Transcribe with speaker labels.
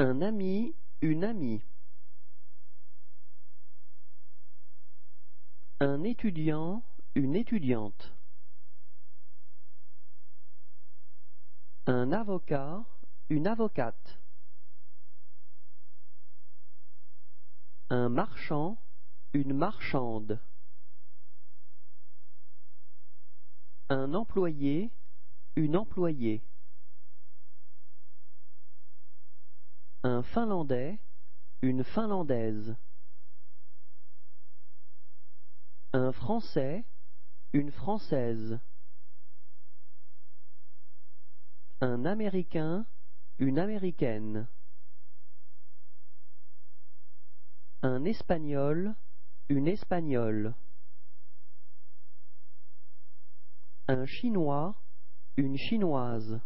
Speaker 1: Un ami, une amie. Un étudiant, une étudiante. Un avocat, une avocate. Un marchand, une marchande. Un employé, une employée. Un Finlandais, une Finlandaise. Un Français, une Française. Un Américain, une Américaine. Un Espagnol, une Espagnole. Un Chinois, une Chinoise.